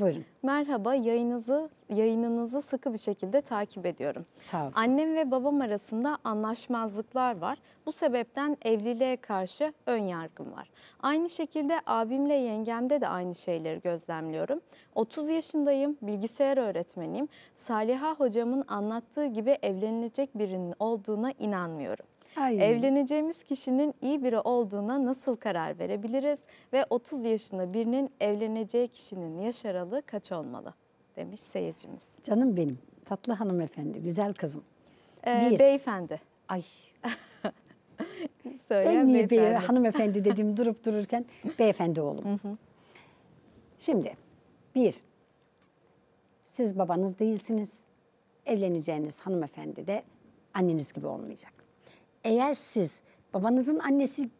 Buyurun. Merhaba, yayınınızı yayınınızı sıkı bir şekilde takip ediyorum. Sağ olsun. Annem ve babam arasında anlaşmazlıklar var. Bu sebepten evliliğe karşı ön yargım var. Aynı şekilde abimle yengemde de aynı şeyleri gözlemliyorum. 30 yaşındayım, bilgisayar öğretmeniyim. Saliha hocamın anlattığı gibi evlenilecek birinin olduğuna inanmıyorum. Ay. Evleneceğimiz kişinin iyi biri olduğuna nasıl karar verebiliriz ve 30 yaşında birinin evleneceği kişinin yaş aralığı kaç olmalı demiş seyircimiz. Canım benim. Tatlı hanımefendi, güzel kızım. Ee, Bir. Beyefendi. Ay Söyleyen ben niye bey- beyefendi. hanımefendi dedim durup dururken beyefendi oğlum. Şimdi bir, siz babanız değilsiniz. Evleneceğiniz hanımefendi de anneniz gibi olmayacak. Eğer siz babanızın annesi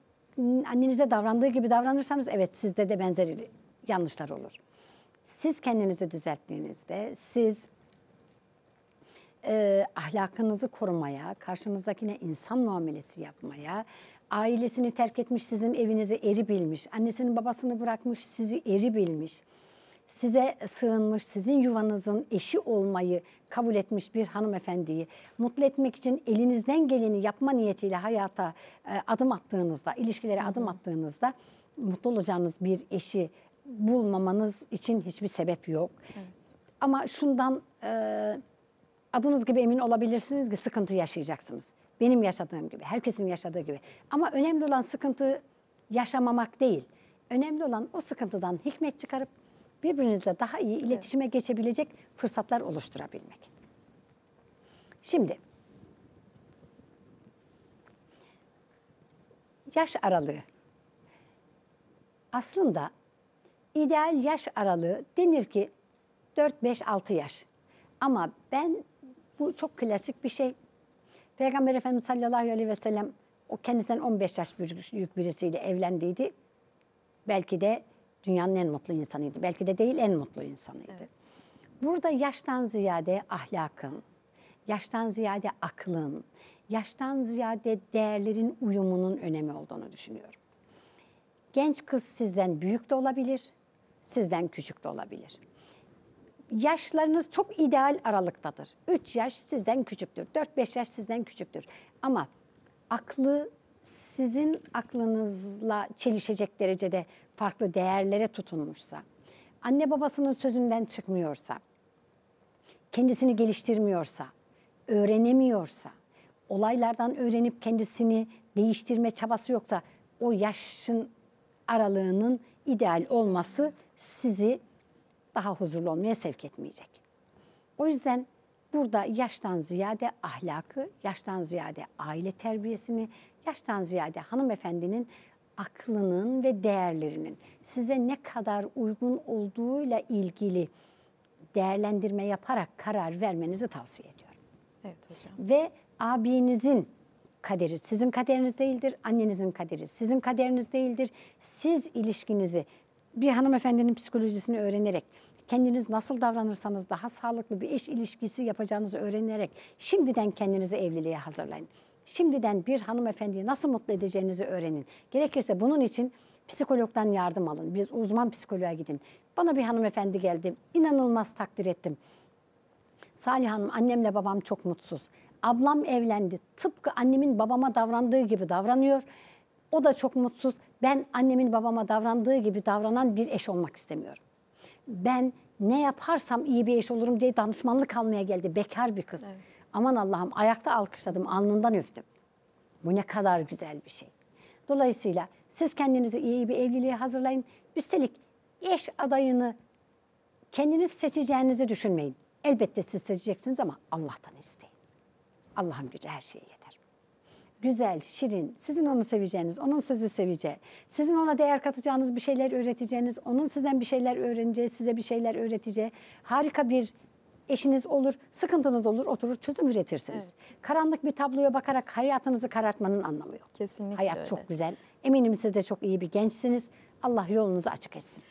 annenize davrandığı gibi davranırsanız evet sizde de benzer yanlışlar olur. Siz kendinizi düzelttiğinizde siz e, ahlakınızı korumaya, karşınızdakine insan muamelesi yapmaya, ailesini terk etmiş sizin evinize eri bilmiş, annesinin babasını bırakmış sizi eri bilmiş, size sığınmış, sizin yuvanızın eşi olmayı kabul etmiş bir hanımefendiyi mutlu etmek için elinizden geleni yapma niyetiyle hayata e, adım attığınızda, ilişkilere adım attığınızda mutlu olacağınız bir eşi bulmamanız için hiçbir sebep yok. Ama şundan e, adınız gibi emin olabilirsiniz ki sıkıntı yaşayacaksınız. Benim yaşadığım gibi, herkesin yaşadığı gibi. Ama önemli olan sıkıntı yaşamamak değil. Önemli olan o sıkıntıdan hikmet çıkarıp birbirinizle daha iyi iletişime geçebilecek fırsatlar oluşturabilmek. Şimdi yaş aralığı. Aslında ideal yaş aralığı denir ki 4-5-6 yaş. Ama ben bu çok klasik bir şey. Peygamber Efendimiz sallallahu aleyhi ve sellem o kendisinden 15 yaş büyük birisiyle evlendiydi. Belki de dünyanın en mutlu insanıydı. Belki de değil en mutlu insanıydı. Burada yaştan ziyade ahlakın, yaştan ziyade aklın, yaştan ziyade değerlerin uyumunun önemi olduğunu düşünüyorum. Genç kız sizden büyük de olabilir, sizden küçük de olabilir. Yaşlarınız çok ideal aralıktadır. 3 yaş sizden küçüktür, 4-5 yaş sizden küçüktür. Ama aklı sizin aklınızla çelişecek derecede farklı değerlere tutunmuşsa, anne babasının sözünden çıkmıyorsa, kendisini geliştirmiyorsa, öğrenemiyorsa, olaylardan öğrenip kendisini değiştirme çabası yoksa o yaşın aralığının ideal olması sizi daha huzurlu olmaya sevk etmeyecek. O yüzden burada yaştan ziyade ahlakı, yaştan ziyade aile terbiyesini, yaştan ziyade hanımefendinin aklının ve değerlerinin size ne kadar uygun olduğuyla ilgili değerlendirme yaparak karar vermenizi tavsiye ediyorum. Evet hocam. Ve abinizin kaderi sizin kaderiniz değildir, annenizin kaderi sizin kaderiniz değildir. Siz ilişkinizi bir hanımefendinin psikolojisini öğrenerek, kendiniz nasıl davranırsanız daha sağlıklı bir eş ilişkisi yapacağınızı öğrenerek şimdiden kendinizi evliliğe hazırlayın. Şimdiden bir hanımefendiyi nasıl mutlu edeceğinizi öğrenin. Gerekirse bunun için psikologdan yardım alın. Bir uzman psikoloğa gidin. Bana bir hanımefendi geldi. İnanılmaz takdir ettim. Salih Hanım annemle babam çok mutsuz. Ablam evlendi. Tıpkı annemin babama davrandığı gibi davranıyor. O da çok mutsuz. Ben annemin babama davrandığı gibi davranan bir eş olmak istemiyorum. Ben ne yaparsam iyi bir eş olurum diye danışmanlık almaya geldi. Bekar bir kız. Aman Allah'ım ayakta alkışladım, alnından öptüm. Bu ne kadar güzel bir şey. Dolayısıyla siz kendinizi iyi bir evliliğe hazırlayın. Üstelik eş adayını kendiniz seçeceğinizi düşünmeyin. Elbette siz seçeceksiniz ama Allah'tan isteyin. Allah'ın gücü her şeye yeter. Güzel, şirin, sizin onu seveceğiniz, onun sizi seveceği, sizin ona değer katacağınız bir şeyler öğreteceğiniz, onun sizden bir şeyler öğreneceği, size bir şeyler öğreteceği harika bir eşiniz olur, sıkıntınız olur, oturur çözüm üretirsiniz. Karanlık bir tabloya bakarak hayatınızı karartmanın anlamı yok. Kesinlikle Hayat öyle. çok güzel. Eminim siz de çok iyi bir gençsiniz. Allah yolunuzu açık etsin.